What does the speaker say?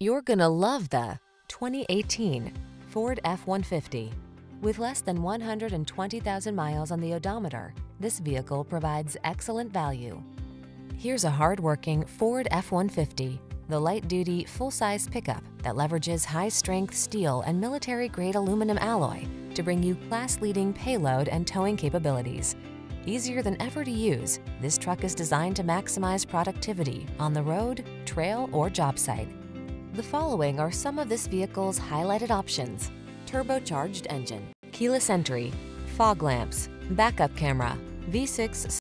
You're gonna love the 2018 Ford F-150. With less than 120,000 miles on the odometer, this vehicle provides excellent value. Here's a hard-working Ford F-150, the light-duty, full-size pickup that leverages high-strength steel and military-grade aluminum alloy to bring you class-leading payload and towing capabilities. Easier than ever to use, this truck is designed to maximize productivity on the road, trail, or job site. The following are some of this vehicle's highlighted options. Turbocharged engine, keyless entry, fog lamps, backup camera, V6